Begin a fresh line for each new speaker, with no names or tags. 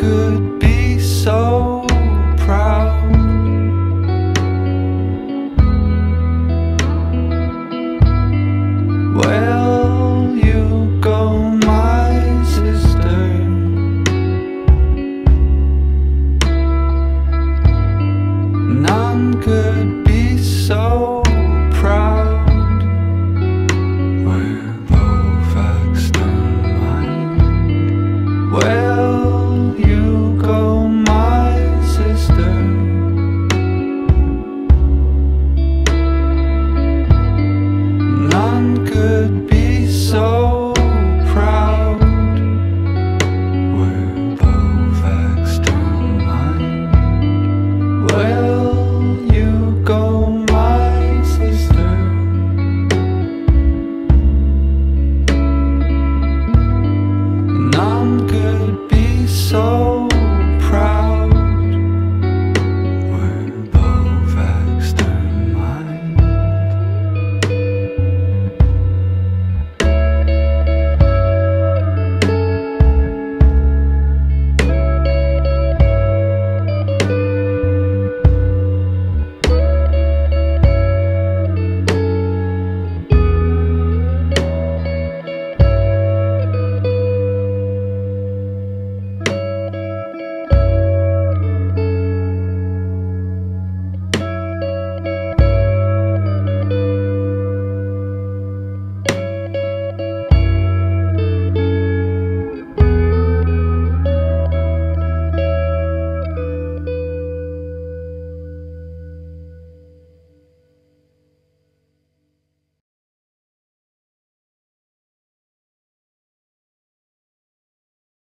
could be so proud. Well, you go, my sister. None could be so